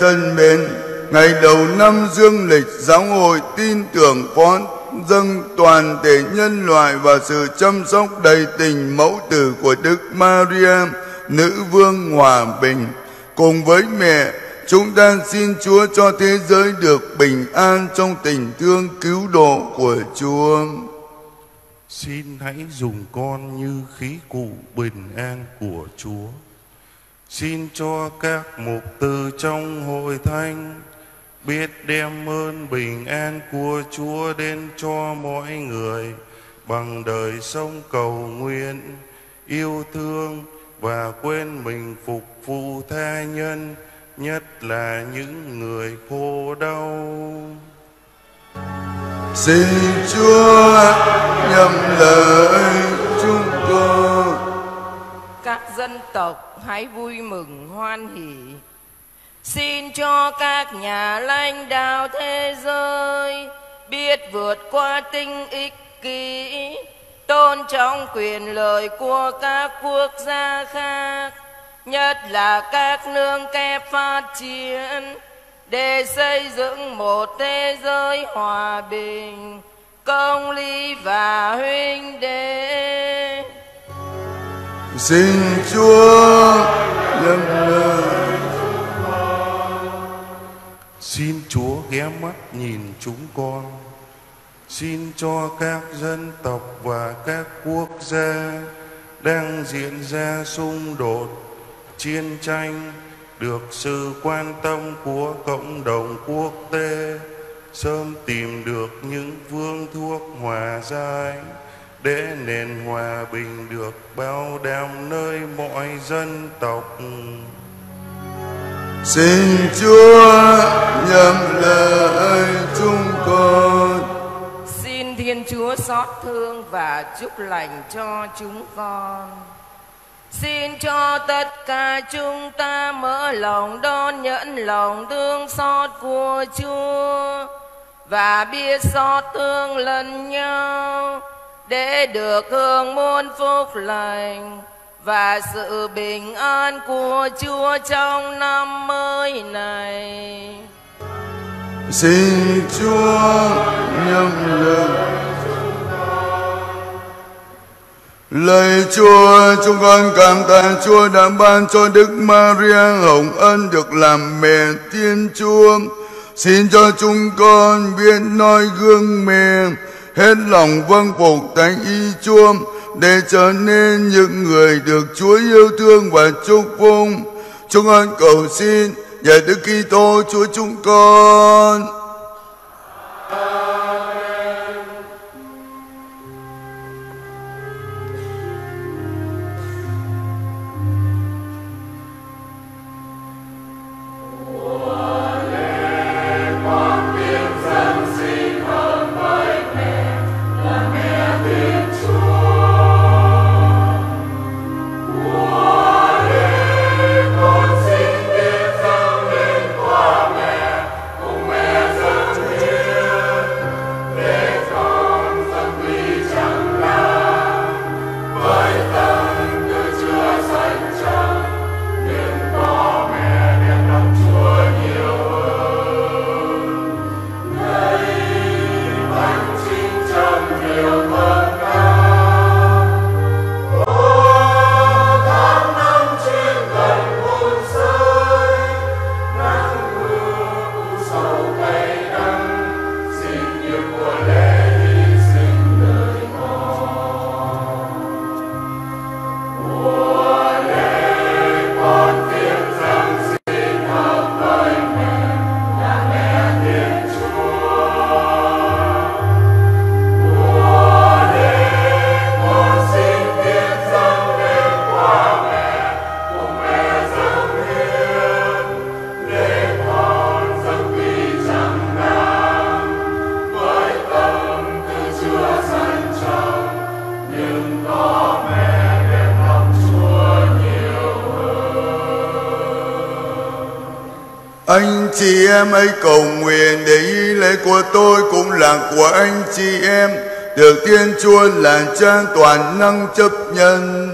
Thân mến, ngày đầu năm dương lịch giáo hội tin tưởng phó dâng toàn thể nhân loại và sự chăm sóc đầy tình mẫu tử của Đức Maria, nữ vương hòa bình. Cùng với mẹ, chúng ta xin Chúa cho thế giới được bình an trong tình thương cứu độ của Chúa. Xin hãy dùng con như khí cụ bình an của Chúa. Xin cho các mục từ trong hội thánh biết đem ơn bình an của Chúa đến cho mọi người bằng đời sống cầu nguyện, yêu thương và quên mình phục vụ tha nhân, nhất là những người khổ đau. Xin Chúa nhầm lời chúng con. Dân tộc hãy vui mừng hoan hỷ. Xin cho các nhà lãnh đạo thế giới biết vượt qua tinh ích kỷ, tôn trọng quyền lợi của các quốc gia khác, nhất là các nước kép phát triển để xây dựng một thế giới hòa bình, công lý và huynh đệ. Xin Chúa lâm lời Xin Chúa ghé mắt nhìn chúng con. Xin cho các dân tộc và các quốc gia đang diễn ra xung đột, chiến tranh được sự quan tâm của cộng đồng quốc tế sớm tìm được những phương thuốc hòa giải để nền hòa bình được bao đảm nơi mọi dân tộc. Xin Chúa nhậm lời chúng con. Xin Thiên Chúa xót thương và chúc lành cho chúng con. Xin cho tất cả chúng ta mở lòng đón nhận lòng thương xót của Chúa và biết xót thương lẫn nhau để được hưởng muôn phúc lành và sự bình an của Chúa trong năm mới này. Xin Chúa nhân lời Lời Chúa, chúng con cảm tạ Chúa đã ban cho Đức Maria Hồng Ân được làm mẹ Thiên Chúa. Xin cho chúng con biết nói gương mẹ, hết lòng vâng phục thánh y Chúa, để trở nên những người được Chúa yêu thương và chúc phúc. Chúng con cầu xin nhờ Đức Kitô Chúa chúng con. Em hãy cầu nguyện để ý lễ của tôi cũng là của anh chị em được Thiên Chúa là cha toàn năng chấp nhận.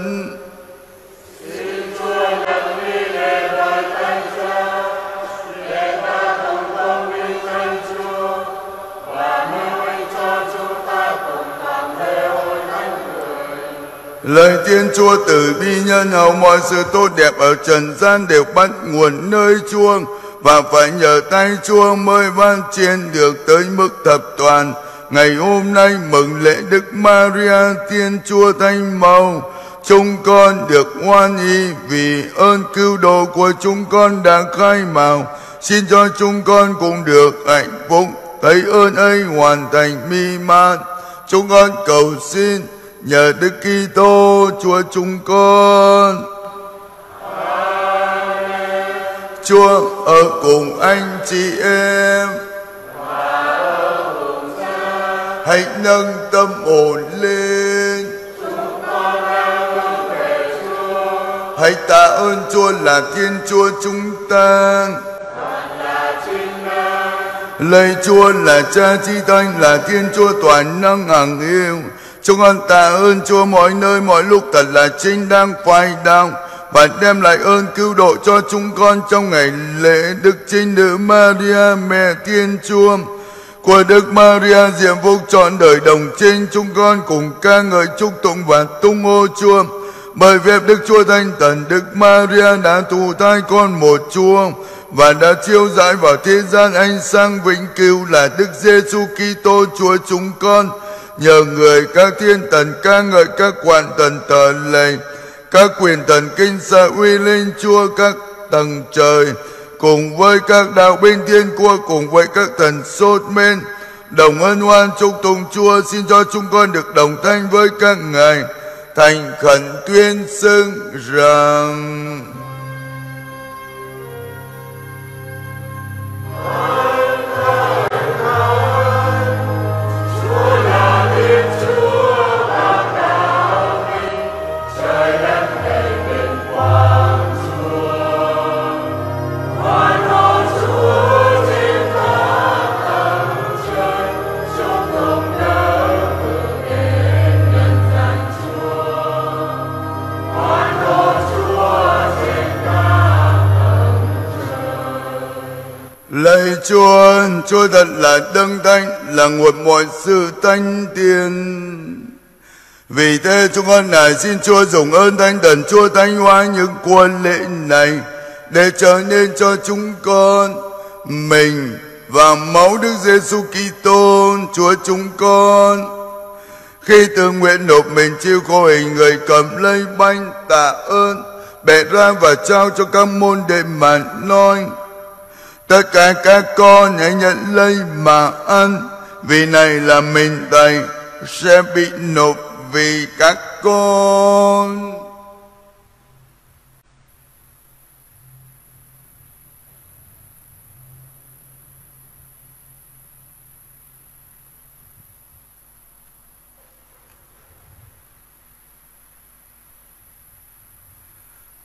Lời Thiên Chúa từ bi nhân hậu mọi sự tốt đẹp ở trần gian đều bắt nguồn nơi chuông và phải nhờ tay Chúa mới vang trên được tới mức thập toàn. Ngày hôm nay mừng lễ Đức Maria Thiên Chúa Thánh Mẫu, chúng con được hoan y vì ơn cứu độ của chúng con đã khai mào. Xin cho chúng con cũng được hạnh phúc, thấy ơn ấy hoàn thành mi man. Chúng con cầu xin nhờ Đức Kitô Chúa chúng con. Chúa ở cùng anh chị em. Hãy nâng tâm ổn lên. Hãy tạ ơn Chúa là Thiên Chúa chúng ta. lạy Chúa là Cha Chi Thánh, là Thiên Chúa toàn năng hằng yêu. Chúng con tạ ơn Chúa mọi nơi, mọi lúc thật là chính đang quay đạo và đem lại ơn cứu độ cho chúng con trong ngày lễ Đức Trinh Nữ Maria, Mẹ Thiên Chúa. Của Đức Maria, diệm phúc trọn đời đồng trinh chúng con cùng ca ngợi chúc tụng và tung hô Chúa. Bởi việc Đức Chúa Thánh Thần Đức Maria đã thụ thai con một Chúa và đã chiêu giải vào thế gian ánh sáng vĩnh cửu là Đức Giêsu Kitô, Chúa chúng con. Nhờ người các thiên thần ca ngợi các quan thần thờ lạy các quyền thần kinh sợ uy linh Chúa các tầng trời, cùng với các đạo binh thiên quốc cùng với các thần sốt men, đồng ân hoan chúc tùng Chúa, xin cho chúng con được đồng thanh với các ngài, thành khẩn tuyên xưng rằng Chúa, Chúa thật là đấng thánh, là nguồn mọi sự thanh tiên. Vì thế chúng con này xin Chúa dùng ơn thánh thần Chúa thánh hóa những quân lễ này để trở nên cho chúng con mình và máu Đức Giêsu Kitô Chúa chúng con. Khi tự nguyện nộp mình chịu khổ hình người cầm lấy bánh tạ ơn, bẻ ra và trao cho các môn đệ mà nói tất cả các con hãy nhận lấy mà ăn, vì này là mình thầy sẽ bị nộp vì các con.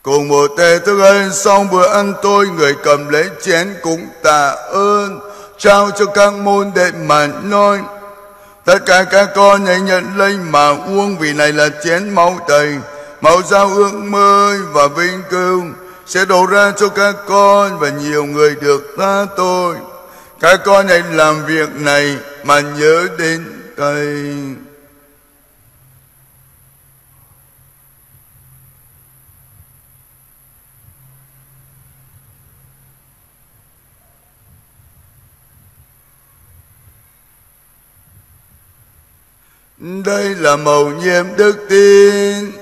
Cùng một tề thức ăn xong bữa ăn tôi, người cầm lấy chén cũng tạ ơn, trao cho các môn đệ mà nói. Tất cả các con hãy nhận lấy mà uống, vì này là chén máu thầy máu giao ước mới và vinh cưu sẽ đổ ra cho các con và nhiều người được tha tôi các con hãy làm việc này mà nhớ đến thầy. Đây là mầu nhiệm đức tin.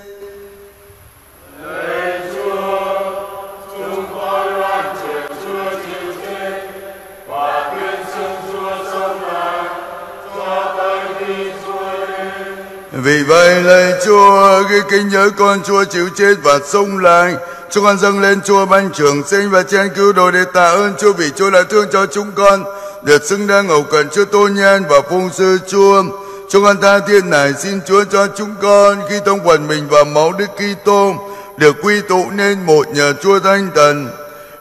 Vì vậy lạy Chúa ghi kính nhớ con Chúa chịu chết và sống lại, Chúng con dâng lên Chúa ban trưởng sinh và chen cứu độ để tạ ơn Chúa vì Chúa đã thương cho chúng con. Được xứng đáng hầu cận Chúa tôn nhân và phung sư Chúa. Chúng con tha thiên này xin Chúa cho chúng con khi thông quần mình và máu Đức Kitô được quy tụ nên một nhà Chúa Thánh Thần.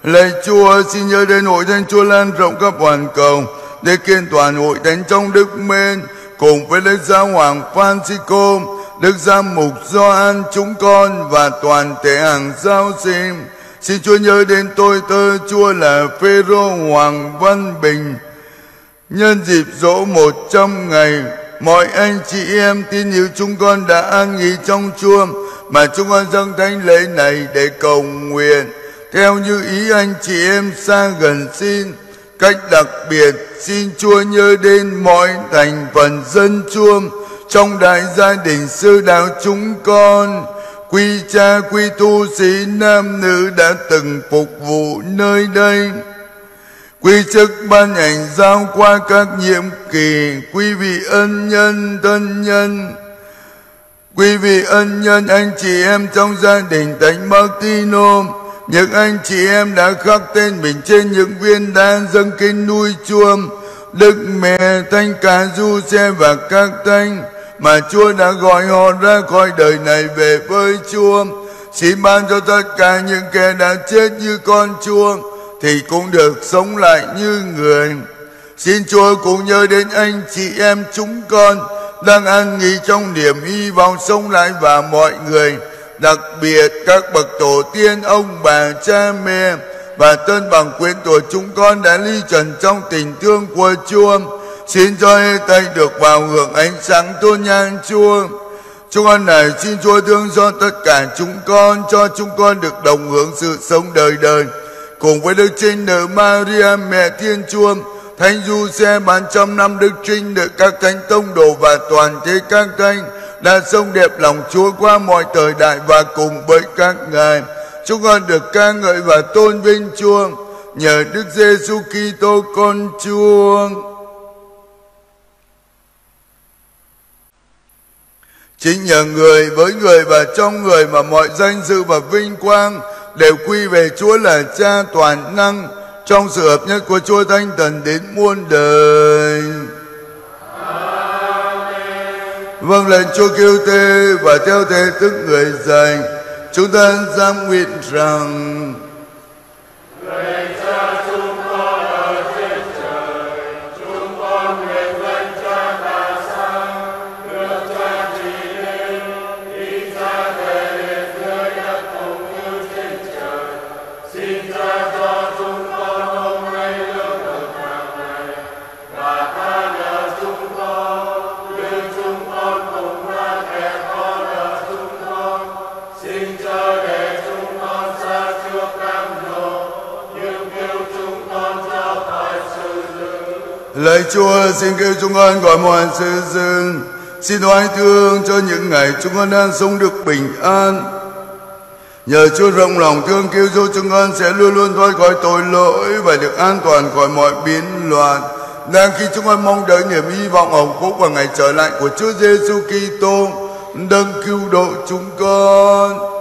Lạy Chúa xin nhớ đến hội thánh Chúa lan rộng khắp hoàn cầu để kiện toàn hội thánh trong Đức Mên cùng với Đức Giáo Hoàng Francisco, Đức Giám Mục Gioan chúng con và toàn thể hàng giáo sinh. Xin Chúa nhớ đến tôi tơ Chúa là Phêrô Hoàng Văn Bình. Nhân dịp dỗ một trăm ngày mọi anh chị em tin hiểu chúng con đã an nghỉ trong Chúa mà chúng con dâng thánh lễ này để cầu nguyện. Theo như ý anh chị em xa gần xin, cách đặc biệt, xin Chúa nhớ đến mọi thành phần dân Chúa trong đại gia đình sư đạo chúng con. Quy cha quy tu sĩ, nam nữ đã từng phục vụ nơi đây quy chức ban hành giao qua các nhiệm kỳ, quý vị ân nhân, thân nhân. Quý vị ân nhân, anh chị em trong gia đình thánh Martino. Những anh chị em đã khắc tên mình trên những viên đá dâng kinh nuôi chuông. Đức Mẹ Thánh Cả Du Xe và các thánh mà Chúa đã gọi họ ra khỏi đời này về với Chúa. Xin ban cho tất cả những kẻ đã chết như con Chúa thì cũng được sống lại như người. Xin Chúa cũng nhớ đến anh chị em chúng con đang an nghỉ trong niềm hy vọng sống lại và mọi người, đặc biệt các bậc tổ tiên, ông bà, cha mẹ và tân bằng quyến tuổi chúng con đã ly trần trong tình thương của Chúa. Xin cho tay được vào hưởng ánh sáng tôn nhang Chúa. Chúng con này xin Chúa thương cho tất cả chúng con, cho chúng con được đồng hưởng sự sống đời đời. Cùng với Đức Trinh Nữ Maria, Mẹ Thiên Chúa, Thánh Du Xe bán trăm năm Đức Trinh được các thánh tông đồ và toàn thế các thánh đã sông đẹp lòng Chúa qua mọi thời đại và cùng với các ngài. Chúng con được ca ngợi và tôn vinh Chúa nhờ Đức Giêsu Kitô con Chúa. Chính nhờ người với người và trong người mà mọi danh dự và vinh quang đều quy về Chúa là Cha toàn năng trong sự hợp nhất của Chúa Thánh Thần đến muôn đời. Vâng lệnh Chúa kêu thế và theo thế tức người dành chúng ta dám nguyện rằng Lạy Chúa, xin kêu chúng con gọi mọi sự dừng Xin oai thương cho những ngày chúng con đang sống được bình an. Nhờ Chúa rộng lòng thương kêu giúp chúng con sẽ luôn luôn thoát khỏi tội lỗi Và được an toàn khỏi mọi biến loạn. Đang khi chúng con mong đợi niềm hy vọng hồng phúc và ngày trở lại của Chúa Giêsu Kitô Đấng cứu độ chúng con.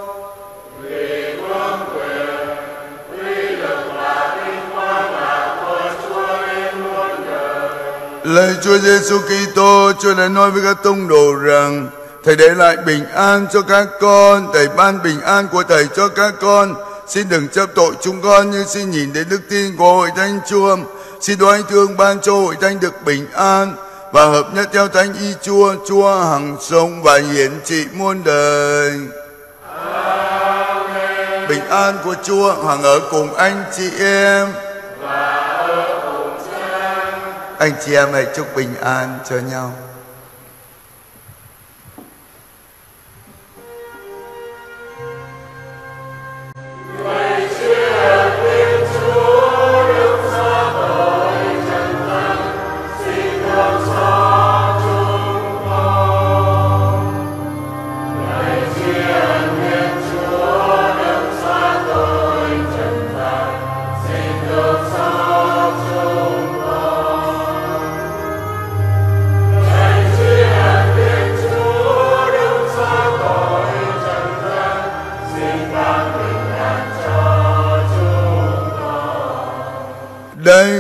Lời Chúa Giêsu Kitô, Chúa đã nói với các tông đồ rằng Thầy để lại bình an cho các con, Thầy ban bình an của Thầy cho các con. Xin đừng chấp tội chúng con nhưng xin nhìn đến đức tin của hội thánh Chúa. Xin đoái thương ban cho hội thánh được bình an và hợp nhất theo thánh y Chúa, Chúa hằng sống và hiển trị muôn đời. Amen. Bình an của Chúa hằng ở cùng anh chị em. Anh chị em hãy chúc bình an cho nhau.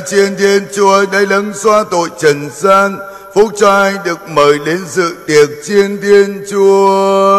Chiên trên thiên chúa đây lắng xóa tội trần gian, Phúc trai được mời đến dự tiệc trên thiên chúa.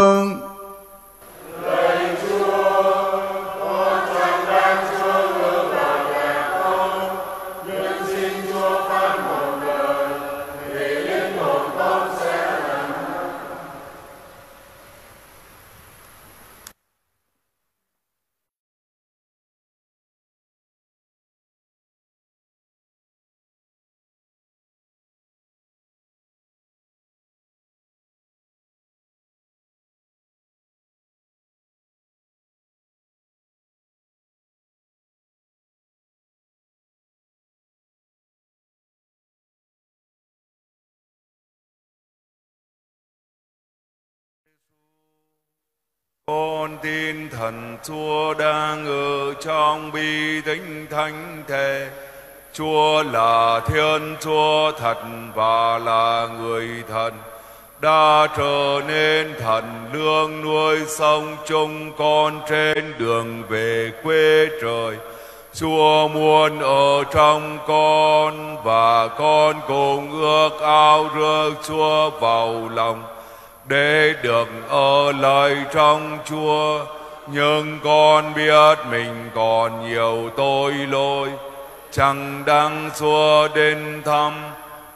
Con tin thần Chúa đang ở trong bi tính thánh thể. Chúa là Thiên Chúa thật và là người thần. Đã trở nên thần lương nuôi sống chúng con trên đường về quê trời. Chúa muốn ở trong con và con cùng ước ao rước Chúa vào lòng để được ở lại trong Chúa. Nhưng con biết mình còn nhiều tội lỗi, chẳng đáng xua đến thăm.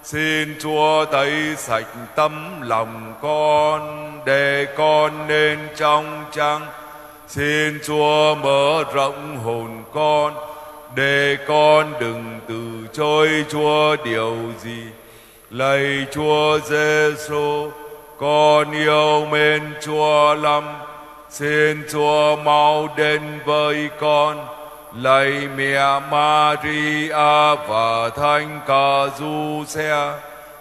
Xin Chúa tẩy sạch tâm lòng con, để con nên trong trắng. Xin Chúa mở rộng hồn con, để con đừng từ chối Chúa điều gì. Lạy Chúa Giêsu, con yêu mến Chúa lắm xin Chúa mau đến với con lạy mẹ Maria và thánh ca du xe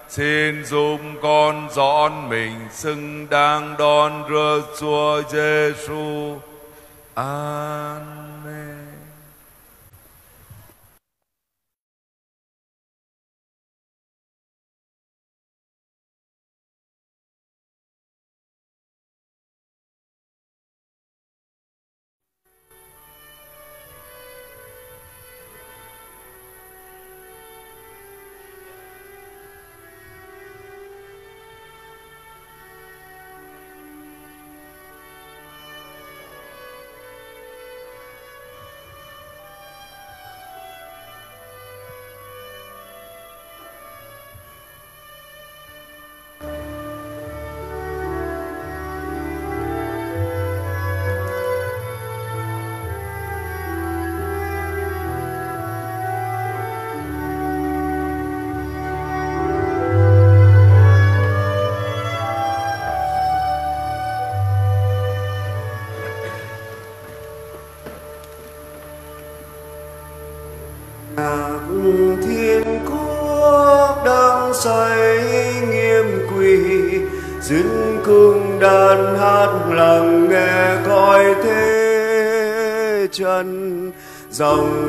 xin giúp con dọn mình xứng đáng đón rước Chúa Giêsu. Amen. Chân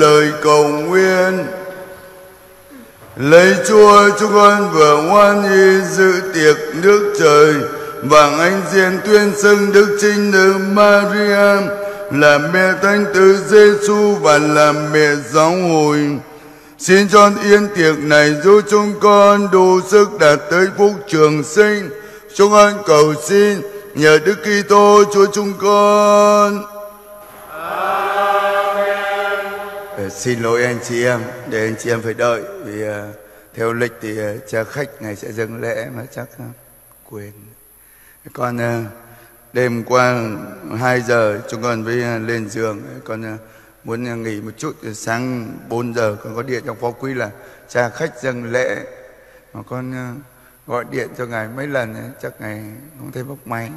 lời cầu nguyện Lấy Chúa chúng con vừa ngoan y dự tiệc nước trời, và anh diện tuyên xưng Đức Trinh Nữ Maria là mẹ Thánh Tử Giêsu và là mẹ giáo hội. Xin cho yên tiệc này giúp chúng con đủ sức đạt tới phúc trường sinh. Chúng con cầu xin nhờ Đức Kitô Chúa chúng con. Xin lỗi anh chị em, để anh chị em phải đợi vì uh, theo lịch thì à, uh, cha khách ngày sẽ dâng lễ mà chắc uh, quên. Con uh, đêm qua 2 giờ chúng con với uh, lên giường, con uh, muốn uh, nghỉ một chút. Sáng 4 giờ con có điện trong phó quý là cha khách dâng lễ mà con uh, gọi điện cho ngài mấy lần chắc ngài không thấy bốc máy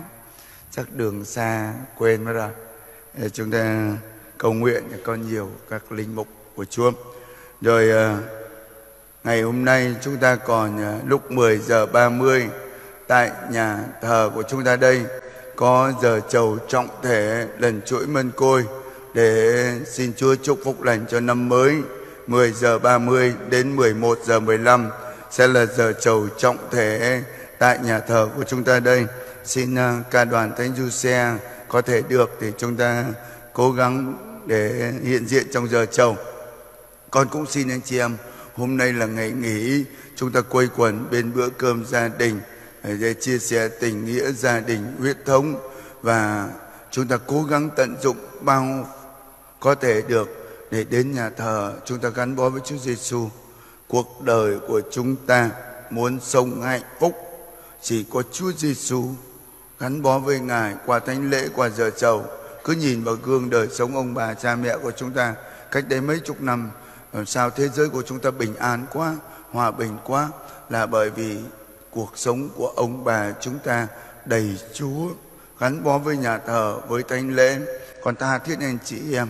chắc đường xa quên mất rồi chúng ta cầu nguyện cho con nhiều các linh mục của Chúa rồi ờ, ngày hôm nay chúng ta còn ờ, lúc 10 giờ 30 tại nhà thờ của chúng ta đây, có giờ chầu trọng thể lần chuỗi mân côi để xin Chúa chúc phúc lành cho năm mới 10 giờ 30 đến 11 giờ 15 sẽ là giờ chầu trọng thể tại nhà thờ của chúng ta đây. Xin ờ, ca đoàn Thánh Du Xe có thể được thì chúng ta cố gắng để hiện diện trong giờ chồng. Con cũng xin anh chị em, hôm nay là ngày nghỉ, chúng ta quây quần bên bữa cơm gia đình, để chia sẻ tình nghĩa gia đình huyết thống và chúng ta cố gắng tận dụng bao có thể được để đến nhà thờ chúng ta gắn bó với Chúa Giêsu cuộc đời của chúng ta muốn sống hạnh phúc, chỉ có Chúa Giêsu gắn bó với Ngài qua thánh lễ, qua giờ chầu cứ nhìn vào gương đời sống ông bà, cha mẹ của chúng ta, cách đây mấy chục năm ờ, sao thế giới của chúng ta bình an quá, hòa bình quá, là bởi vì cuộc sống của ông bà chúng ta đầy Chúa, gắn bó với nhà thờ, với thánh lễ. Còn ta thiết anh chị em,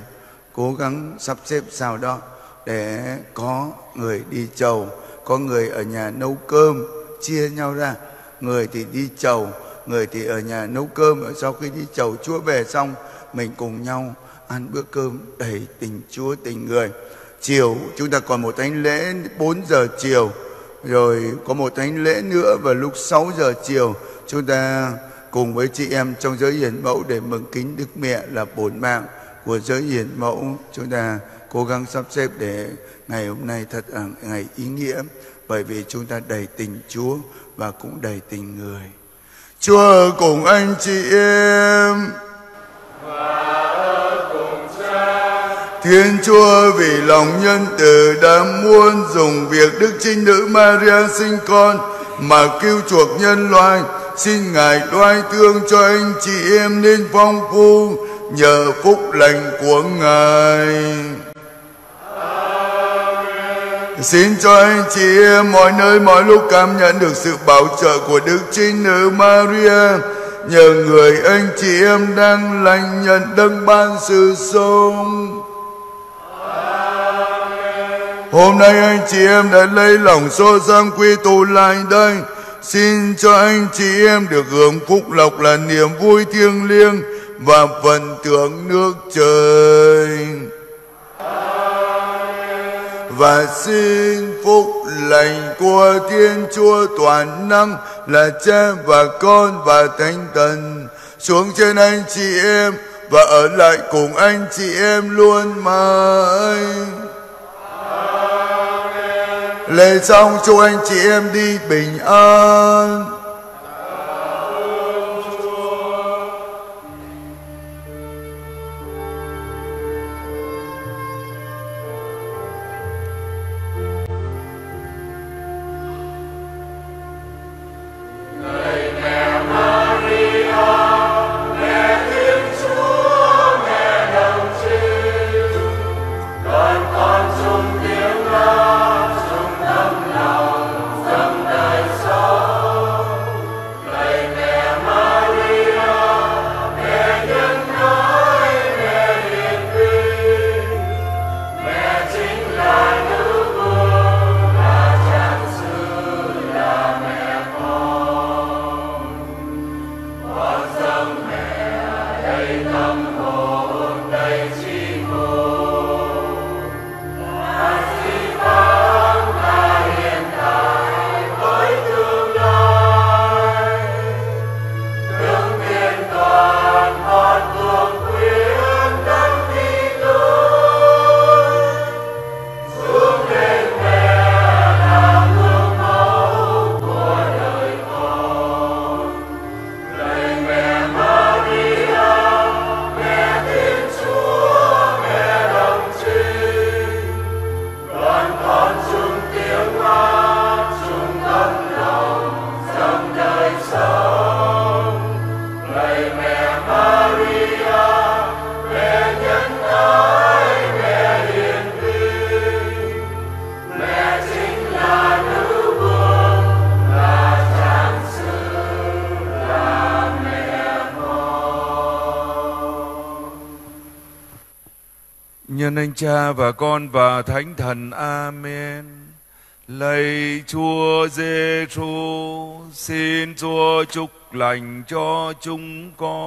cố gắng sắp xếp sao đó để có người đi chầu, có người ở nhà nấu cơm, chia nhau ra. Người thì đi chầu, người thì ở nhà nấu cơm, sau khi đi chầu chúa về xong mình cùng nhau ăn bữa cơm đầy tình chúa, tình người. Chiều, chúng ta còn một thánh lễ 4 giờ chiều. Rồi có một thánh lễ nữa vào lúc 6 giờ chiều. Chúng ta cùng với chị em trong giới hiền mẫu để mừng kính đức mẹ là bổn mạng của giới hiền mẫu. Chúng ta cố gắng sắp xếp để ngày hôm nay thật là ngày ý nghĩa, bởi vì chúng ta đầy tình Chúa và cũng đầy tình người. Chúa cùng anh chị em. Thiên Chúa vì lòng nhân từ đã muốn dùng việc Đức Trinh Nữ Maria sinh con mà cứu chuộc nhân loại. Xin Ngài đoái thương cho anh chị em nên phong phu nhờ phúc lành của Ngài. Xin cho anh chị em mọi nơi, mọi lúc cảm nhận được sự bảo trợ của Đức Trinh Nữ Maria nhờ người anh chị em đang lành nhận đấng ban sự sống. Hôm nay anh chị em đã lấy lòng xô sang quy tụ lại đây. Xin cho anh chị em được hưởng phúc lộc là niềm vui thiêng liêng và phần thưởng nước trời và xin phúc lành của Thiên Chúa toàn năng là Cha và Con và Thánh Thần xuống trên anh chị em và ở lại cùng anh chị em luôn mãi. Lễ xong, chúc anh chị em đi bình an. Cha và con và thánh thần, amen. Lạy chúa giêsu xin chúa chúc lành cho chúng con.